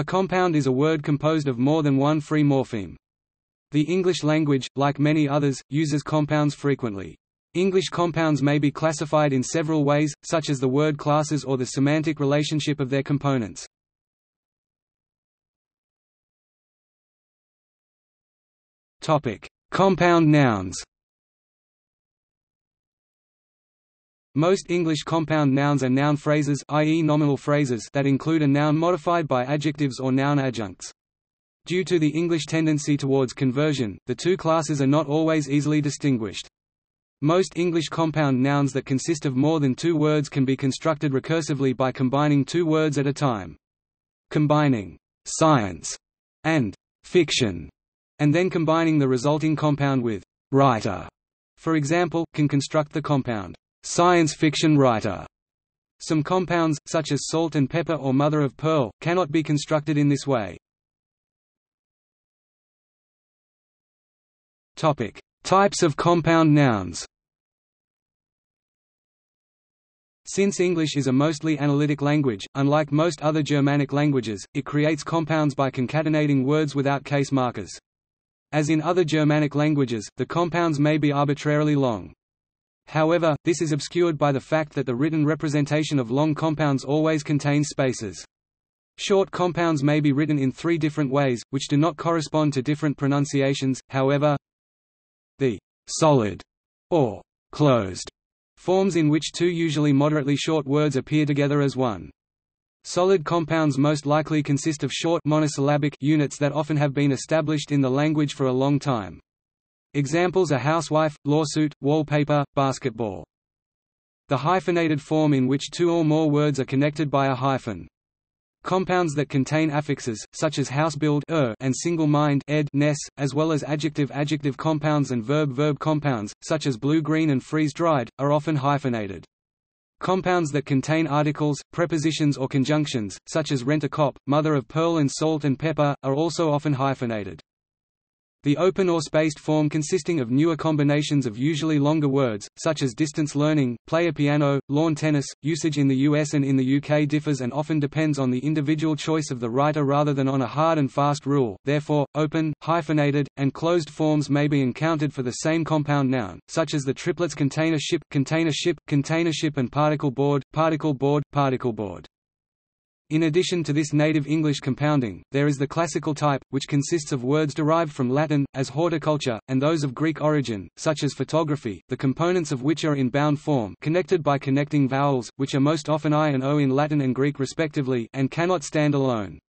A compound is a word composed of more than one free morpheme. The English language, like many others, uses compounds frequently. English compounds may be classified in several ways, such as the word classes or the semantic relationship of their components. Compound nouns Most English compound nouns are noun phrases i.e. nominal phrases that include a noun modified by adjectives or noun adjuncts. Due to the English tendency towards conversion, the two classes are not always easily distinguished. Most English compound nouns that consist of more than two words can be constructed recursively by combining two words at a time. Combining «science» and «fiction» and then combining the resulting compound with «writer», for example, can construct the compound «science fiction writer». Some compounds, such as salt and pepper or mother of pearl, cannot be constructed in this way. Topic: Types of compound nouns. Since English is a mostly analytic language, unlike most other Germanic languages, it creates compounds by concatenating words without case markers. As in other Germanic languages, the compounds may be arbitrarily long. However, this is obscured by the fact that the written representation of long compounds always contains spaces. Short compounds may be written in three different ways, which do not correspond to different pronunciations, however, the solid or closed forms in which two usually moderately short words appear together as one. Solid compounds most likely consist of short monosyllabic units that often have been established in the language for a long time. Examples are housewife, lawsuit, wallpaper, basketball. The hyphenated form in which two or more words are connected by a hyphen. Compounds that contain affixes, such as house-build er and single-mind ed ness, as well as adjective-adjective compounds and verb-verb compounds, such as blue-green and freeze-dried, are often hyphenated. Compounds that contain articles, prepositions or conjunctions, such as rent-a-cop, mother of pearl and salt and pepper, are also often hyphenated. The open or spaced form consisting of newer combinations of usually longer words, such as distance learning, player piano, lawn tennis, usage in the US and in the UK differs and often depends on the individual choice of the writer rather than on a hard and fast rule, therefore, open, hyphenated, and closed forms may be encountered for the same compound noun, such as the triplets container ship, container ship, container ship and particle board, particle board, particle board. In addition to this native English compounding, there is the classical type, which consists of words derived from Latin, as horticulture, and those of Greek origin, such as photography, the components of which are in bound form connected by connecting vowels, which are most often I and O in Latin and Greek respectively, and cannot stand alone.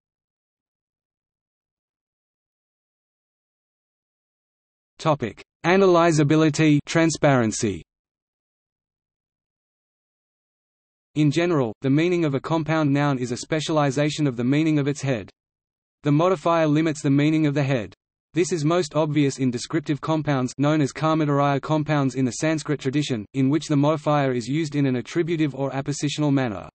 Analyzability transparency. In general, the meaning of a compound noun is a specialization of the meaning of its head. The modifier limits the meaning of the head. This is most obvious in descriptive compounds known as karmadharaya compounds in the Sanskrit tradition, in which the modifier is used in an attributive or appositional manner.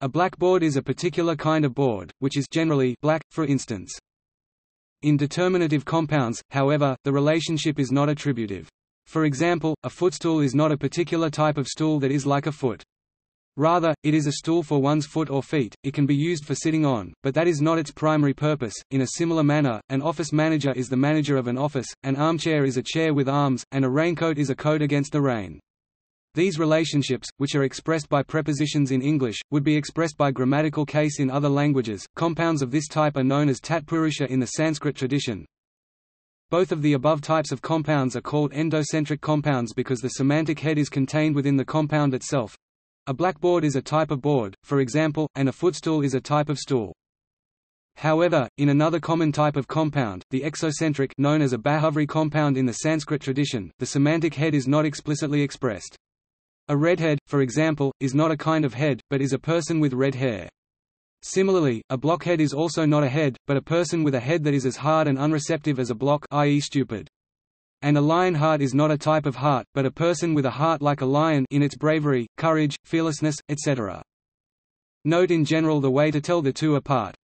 A blackboard is a particular kind of board, which is generally black, for instance. In determinative compounds, however, the relationship is not attributive. For example, a footstool is not a particular type of stool that is like a foot. Rather, it is a stool for one's foot or feet, it can be used for sitting on, but that is not its primary purpose. In a similar manner, an office manager is the manager of an office, an armchair is a chair with arms, and a raincoat is a coat against the rain. These relationships, which are expressed by prepositions in English, would be expressed by grammatical case in other languages. Compounds of this type are known as tatpurusha in the Sanskrit tradition. Both of the above types of compounds are called endocentric compounds because the semantic head is contained within the compound itself. A blackboard is a type of board, for example, and a footstool is a type of stool. However, in another common type of compound, the exocentric known as a bahuvrihi compound in the Sanskrit tradition, the semantic head is not explicitly expressed. A redhead, for example, is not a kind of head, but is a person with red hair. Similarly, a blockhead is also not a head, but a person with a head that is as hard and unreceptive as a block i.e. stupid. And a lion heart is not a type of heart, but a person with a heart like a lion in its bravery, courage, fearlessness, etc. Note in general the way to tell the two apart.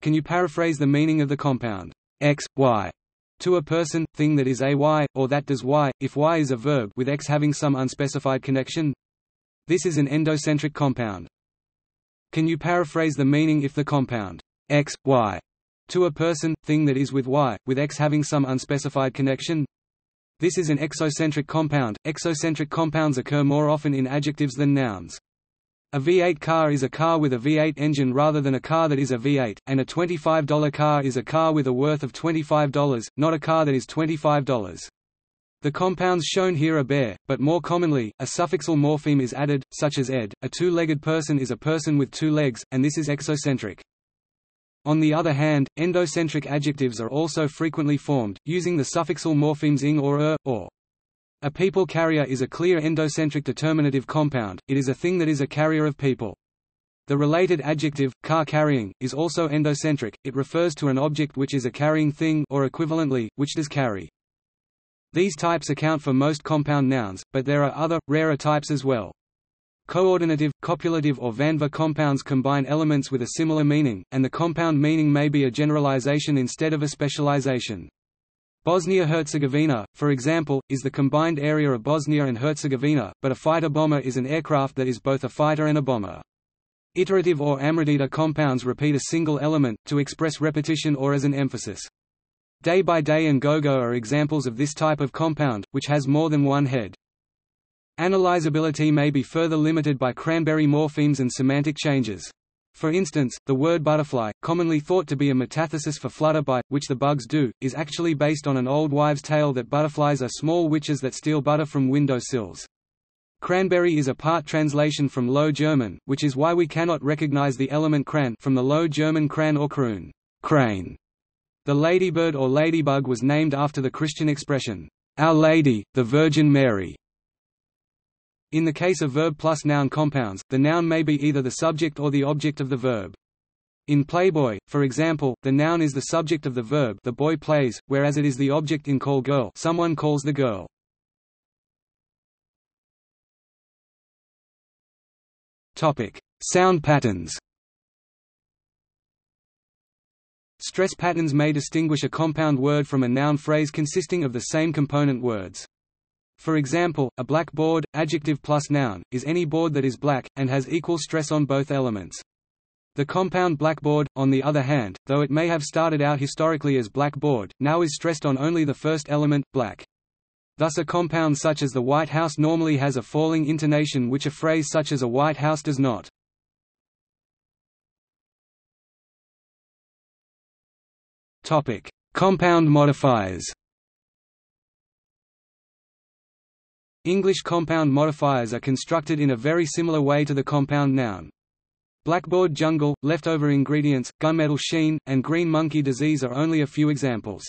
Can you paraphrase the meaning of the compound x, y to a person, thing that is a y, or that does y, if y is a verb with x having some unspecified connection? This is an endocentric compound. Can you paraphrase the meaning if the compound x, y to a person, thing that is with y, with x having some unspecified connection. This is an exocentric compound. Exocentric compounds occur more often in adjectives than nouns. A V8 car is a car with a V8 engine rather than a car that is a V8, and a $25 car is a car with a worth of $25, not a car that is $25. The compounds shown here are bare, but more commonly, a suffixal morpheme is added, such as ed. A two-legged person is a person with two legs, and this is exocentric. On the other hand, endocentric adjectives are also frequently formed, using the suffixal morphemes ing or er, or. A people carrier is a clear endocentric determinative compound, it is a thing that is a carrier of people. The related adjective, car-carrying, is also endocentric, it refers to an object which is a carrying thing or equivalently, which does carry. These types account for most compound nouns, but there are other, rarer types as well. Coordinative, copulative or dvandva compounds combine elements with a similar meaning, and the compound meaning may be a generalization instead of a specialization. Bosnia-Herzegovina, for example, is the combined area of Bosnia and Herzegovina, but a fighter bomber is an aircraft that is both a fighter and a bomber. Iterative or amredita compounds repeat a single element, to express repetition or as an emphasis. Day by day and go-go are examples of this type of compound, which has more than one head. Analyzability may be further limited by cranberry morphemes and semantic changes. For instance, the word butterfly, commonly thought to be a metathesis for flutterby, which the bugs do, is actually based on an old wives' tale that butterflies are small witches that steal butter from window sills. Cranberry is a part translation from Low German, which is why we cannot recognize the element kran from the Low German kran or kroon crane. The ladybird or ladybug was named after the Christian expression, Our Lady, the Virgin Mary, in the case of verb plus noun compounds, the noun may be either the subject or the object of the verb. In Playboy, for example, the noun is the subject of the verb the boy plays, whereas it is the object in call girl someone calls the girl. Topic: Sound patterns. Stress patterns may distinguish a compound word from a noun phrase consisting of the same component words. For example, a blackboard, adjective plus noun, is any board that is black, and has equal stress on both elements. The compound blackboard, on the other hand, though it may have started out historically as blackboard, now is stressed on only the first element, black. Thus a compound such as the White House normally has a falling intonation which a phrase such as a White House does not. Compound modifiers English compound modifiers are constructed in a very similar way to the compound noun. Blackboard jungle, leftover ingredients, gunmetal sheen, and green monkey disease are only a few examples.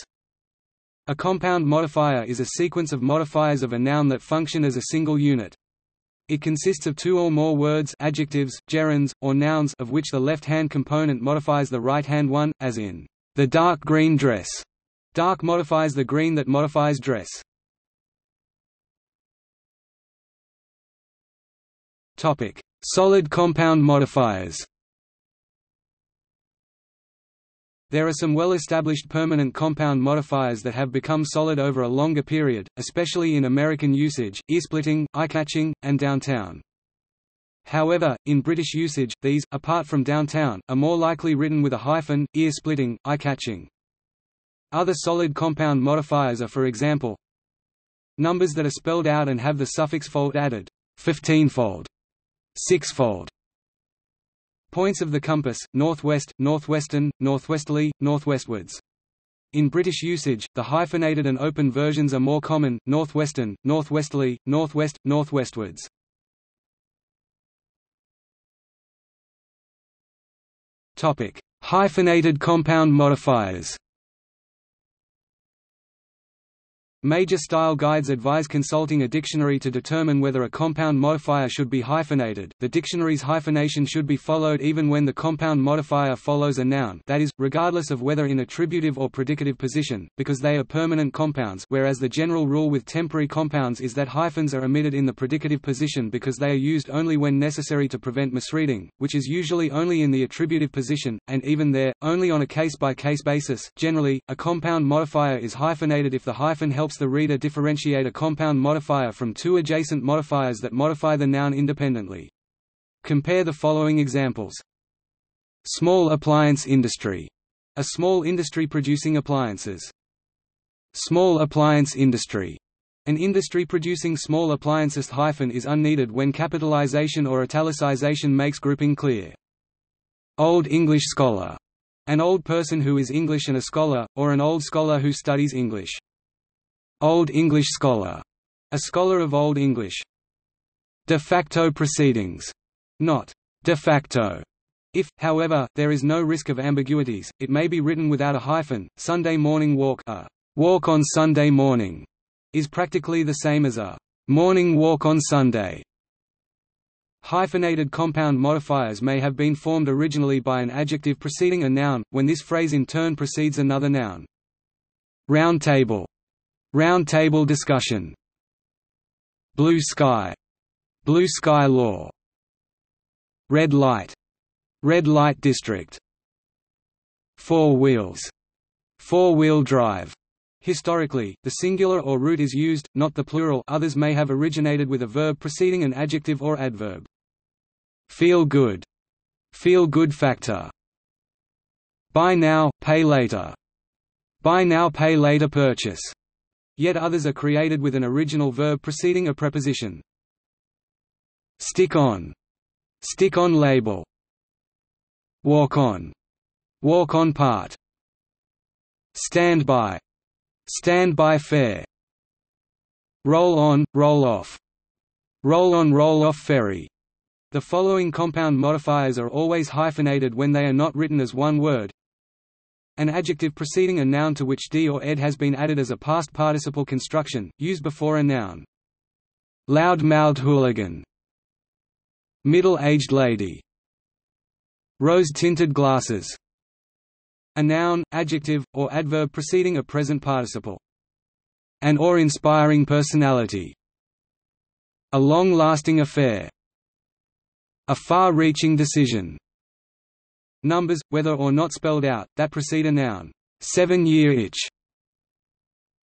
A compound modifier is a sequence of modifiers of a noun that function as a single unit. It consists of two or more words adjectives, gerunds, or nouns of which the left-hand component modifies the right-hand one, as in, the dark green dress. Dark modifies the green that modifies dress. Topic: Solid compound modifiers. There are some well-established permanent compound modifiers that have become solid over a longer period, especially in American usage, ear-splitting, eye-catching, and downtown. However, in British usage, these, apart from downtown, are more likely written with a hyphen, ear-splitting, eye-catching. Other solid compound modifiers are for example numbers that are spelled out and have the suffix fold added, 15-fold, Sixfold. Points of the compass, northwest, northwestern, northwesterly, northwestwards. In British usage, the hyphenated and open versions are more common, northwestern, northwesterly, northwest, northwestwards. Hyphenated compound modifiers Major style guides advise consulting a dictionary to determine whether a compound modifier should be hyphenated. The dictionary's hyphenation should be followed even when the compound modifier follows a noun, that is, regardless of whether in attributive or predicative position, because they are permanent compounds, whereas the general rule with temporary compounds is that hyphens are omitted in the predicative position because they are used only when necessary to prevent misreading, which is usually only in the attributive position, and even there, only on a case-by-case basis. Generally, a compound modifier is hyphenated if the hyphen helps helps the reader differentiate a compound modifier from two adjacent modifiers that modify the noun independently. Compare the following examples. Small appliance industry, a small industry producing appliances. Small appliance industry, an industry producing small appliances hyphen is unneeded when capitalization or italicization makes grouping clear. Old English scholar, an old person who is English and a scholar, or an old scholar who studies English. Old English scholar, a scholar of Old English. De facto proceedings, not de facto. If, however, there is no risk of ambiguities, it may be written without a hyphen. Sunday morning walk, a walk on Sunday morning, is practically the same as a morning walk on Sunday. Hyphenated compound modifiers may have been formed originally by an adjective preceding a noun, when this phrase in turn precedes another noun. Round table. Round table discussion. Blue sky. Blue sky law. Red light. Red light district. Four wheels. Four-wheel drive. Historically, the singular or root is used, not the plural others may have originated with a verb preceding an adjective or adverb. Feel good. Feel good factor. Buy now, pay later. Buy now pay later purchase. Yet others are created with an original verb preceding a preposition. Stick on. Stick on label. Walk on. Walk on part. Stand by. Stand-by fare Roll on, roll off. Roll on roll off ferry. The following compound modifiers are always hyphenated when they are not written as one word. An adjective preceding a noun to which d or ed has been added as a past participle construction, used before a noun. Loud-mouthed hooligan. Middle-aged lady. Rose-tinted glasses a noun, adjective, or adverb preceding a present participle. An awe-inspiring personality. A long-lasting affair. A far-reaching decision. Numbers, whether or not spelled out, that precede a noun. Seven-year itch.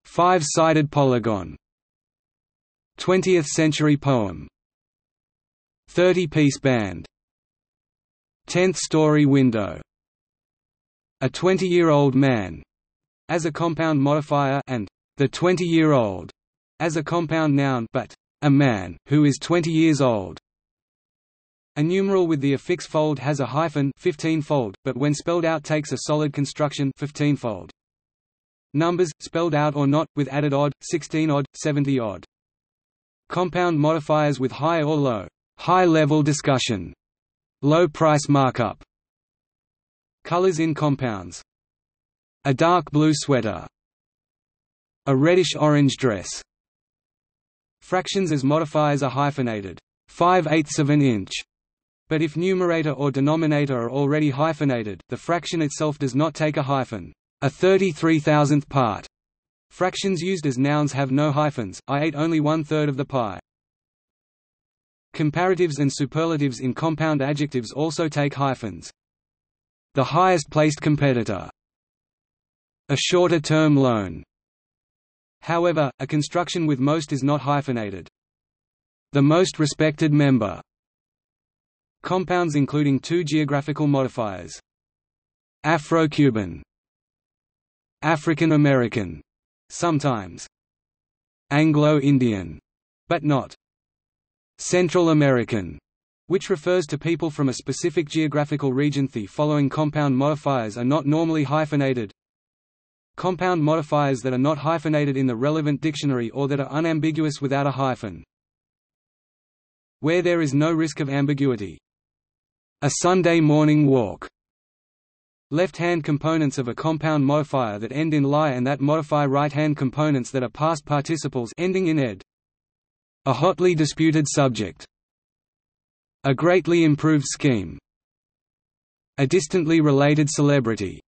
Five-sided polygon. 20th-century poem. Thirty-piece band. Tenth-story window a 20-year-old man as a compound modifier and the 20-year-old as a compound noun but a man who is 20 years old. A numeral with the affix fold has a hyphen 15-fold, but when spelled out takes a solid construction 15-fold. Numbers, spelled out or not, with added odd, 16-odd, 70-odd. Compound modifiers with high or low, high-level discussion, low price markup, Colors in compounds. A dark blue sweater. A reddish-orange dress. Fractions as modifiers are hyphenated. 5 eighths of an inch. But if numerator or denominator are already hyphenated, the fraction itself does not take a hyphen. A 33,000th part. Fractions used as nouns have no hyphens, I ate only one-third of the pie. Comparatives and superlatives in compound adjectives also take hyphens. The highest placed competitor. A shorter-term loan. However, a construction with most is not hyphenated. The most respected member. Compounds including two geographical modifiers. Afro-Cuban. African American. Sometimes. Anglo-Indian. But not. Central American which refers to people from a specific geographical region. The following compound modifiers are not normally hyphenated. Compound modifiers that are not hyphenated in the relevant dictionary or that are unambiguous without a hyphen. Where there is no risk of ambiguity. A Sunday morning walk. Left-hand components of a compound modifier that end in lie and that modify right-hand components that are past participles ending in ed. A hotly disputed subject. A greatly improved scheme. A distantly related celebrity.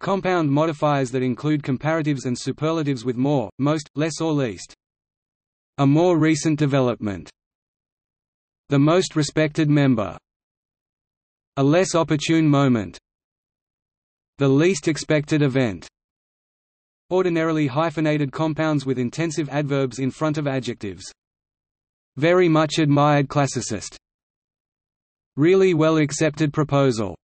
Compound modifiers that include comparatives and superlatives with more, most, less or least. A more recent development. The most respected member. A less opportune moment. The least expected event. Ordinarily hyphenated compounds with intensive adverbs in front of adjectives. Very much admired classicist. Really well accepted proposal.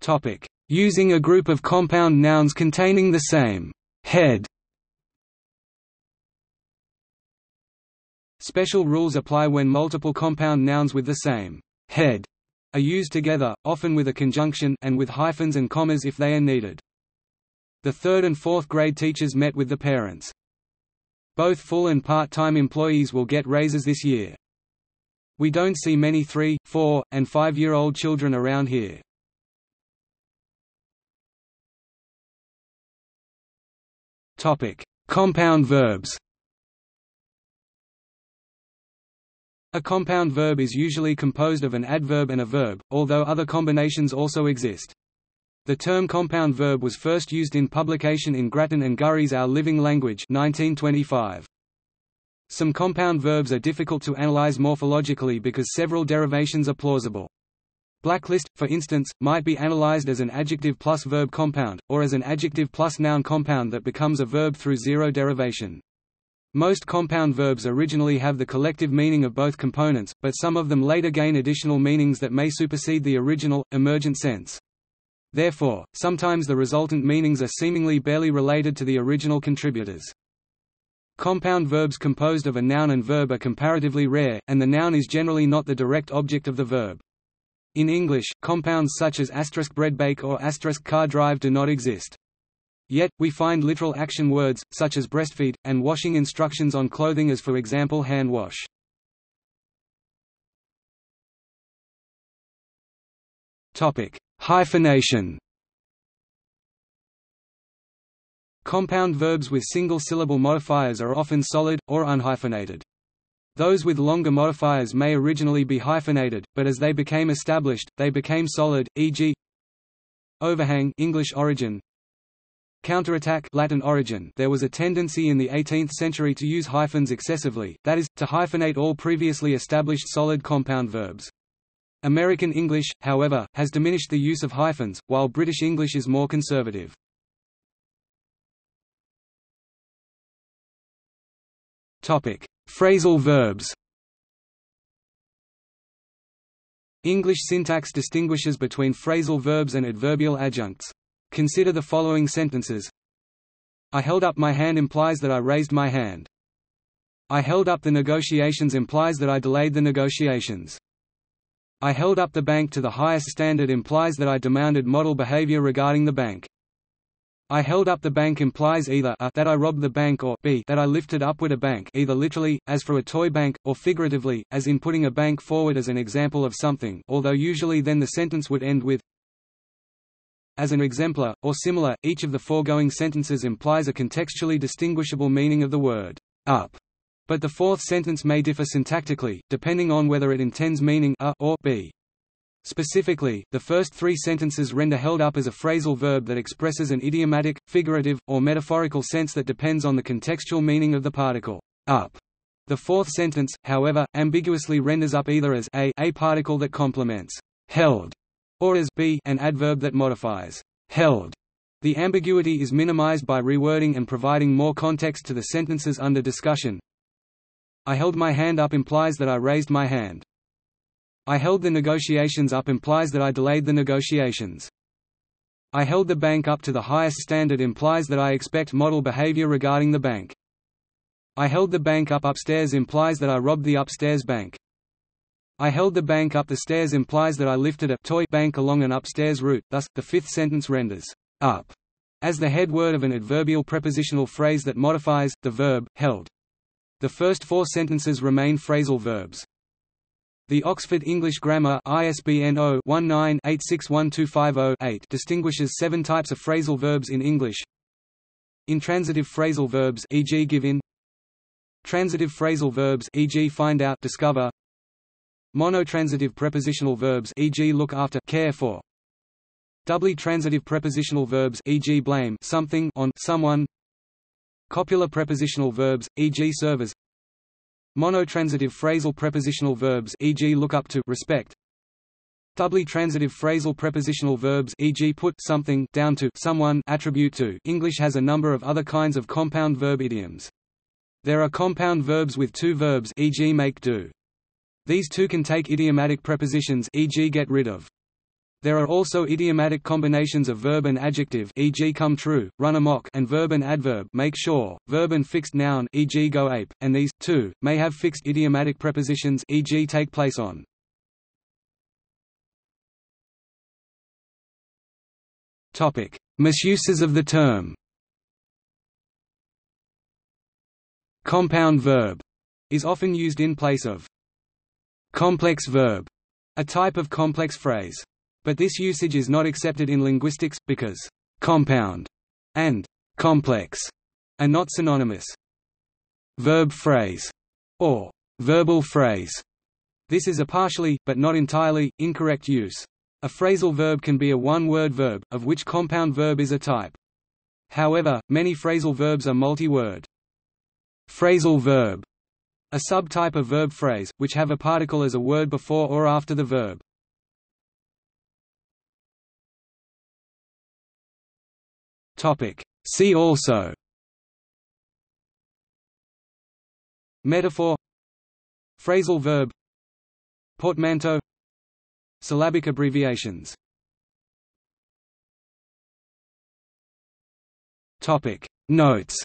Topic: Using a group of compound nouns containing the same head Special rules apply when multiple compound nouns with the same head are used together, often with a conjunction and with hyphens and commas if they are needed. The third and fourth grade teachers met with the parents. Both full and part-time employees will get raises this year. We don't see many three, four, and five-year-old children around here. Compound verbs A compound verb is usually composed of an adverb and a verb, although other combinations also exist. The term compound verb was first used in publication in Grattan and Gurrey's Our Living Language 1925. Some compound verbs are difficult to analyze morphologically because several derivations are plausible. Blacklist, for instance, might be analyzed as an adjective plus verb compound, or as an adjective plus noun compound that becomes a verb through zero derivation. Most compound verbs originally have the collective meaning of both components, but some of them later gain additional meanings that may supersede the original, emergent sense. Therefore, sometimes the resultant meanings are seemingly barely related to the original contributors. Compound verbs composed of a noun and verb are comparatively rare, and the noun is generally not the direct object of the verb. In English, compounds such as asterisk bread bake or asterisk car drive do not exist. Yet, we find literal action words, such as breastfeed, and washing instructions on clothing as for example hand wash. Hyphenation Compound verbs with single-syllable modifiers are often solid, or unhyphenated. Those with longer modifiers may originally be hyphenated, but as they became established, they became solid, e.g. overhang English origin, Counterattack Latin origin There was a tendency in the 18th century to use hyphens excessively, that is, to hyphenate all previously established solid compound verbs. American English, however, has diminished the use of hyphens, while British English is more conservative. Phrasal verbs English syntax distinguishes between phrasal verbs and adverbial adjuncts. Consider the following sentences. I held up my hand implies that I raised my hand. I held up the negotiations implies that I delayed the negotiations. I held up the bank to the highest standard implies that I demanded model behavior regarding the bank. I held up the bank implies either a that I robbed the bank or b that I lifted upward a bank either literally, as for a toy bank, or figuratively, as in putting a bank forward as an example of something although usually then the sentence would end with as an exemplar, or similar, each of the foregoing sentences implies a contextually distinguishable meaning of the word up, but the fourth sentence may differ syntactically, depending on whether it intends meaning a or b. Specifically, the first three sentences render held up as a phrasal verb that expresses an idiomatic, figurative, or metaphorical sense that depends on the contextual meaning of the particle up. The fourth sentence, however, ambiguously renders up either as a, a particle that complements held or as b an adverb that modifies held. The ambiguity is minimized by rewording and providing more context to the sentences under discussion. I held my hand up implies that I raised my hand. I held the negotiations up implies that I delayed the negotiations. I held the bank up to the highest standard implies that I expect model behavior regarding the bank. I held the bank up upstairs implies that I robbed the upstairs bank. I held the bank up the stairs implies that I lifted a toy bank along an upstairs route, thus, the fifth sentence renders up as the head word of an adverbial prepositional phrase that modifies, the verb, held. The first four sentences remain phrasal verbs. The Oxford English Grammar ISBN 0-19-861250-8 distinguishes seven types of phrasal verbs in English. Intransitive phrasal verbs e.g. give in Transitive phrasal verbs e.g. find out discover Monotransitive prepositional verbs e.g. look after care for Doubly transitive prepositional verbs e.g. blame something on someone Copular prepositional verbs e.g. serve as Monotransitive phrasal prepositional verbs e.g. look up to respect Doubly transitive phrasal prepositional verbs e.g. put something down to someone attribute to English has a number of other kinds of compound verb idioms. There are compound verbs with two verbs e.g. make do. These two can take idiomatic prepositions e.g. get rid of. There are also idiomatic combinations of verb and adjective e.g. come true, run amok and verb and adverb make sure, verb and fixed noun e.g. go ape, and these, too, may have fixed idiomatic prepositions e.g. take place on. Topic. Misuses of the term Compound verb is often used in place of complex verb, a type of complex phrase. But this usage is not accepted in linguistics, because «compound» and «complex» are not synonymous. Verb phrase, or verbal phrase. This is a partially, but not entirely, incorrect use. A phrasal verb can be a one-word verb, of which compound verb is a type. However, many phrasal verbs are multi-word. Phrasal verb a subtype of verb phrase, which have a particle as a word before or after the verb. See also. Metaphor. Phrasal verb. Portmanteau. Syllabic abbreviations. Notes